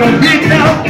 the beat now.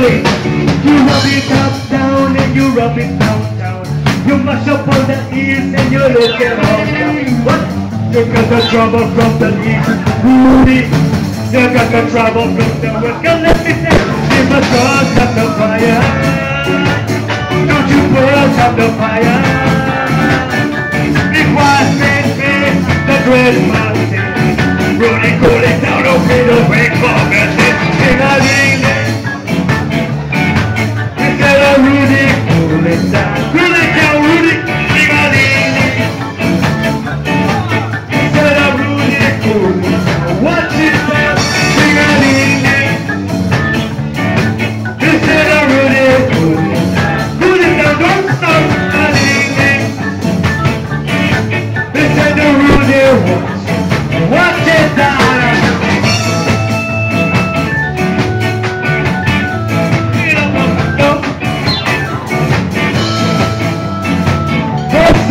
slowly. You rub it up, down, and you rub it down, down. You mash up all the east and you look up, down. What? You got the trouble from the east. You got the trouble from the west. Come let me say, give a cross up the fire. Don't you burn up the fire.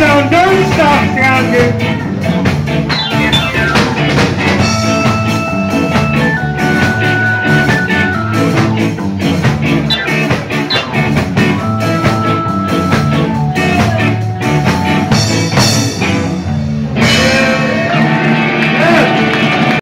Don't sound, down here.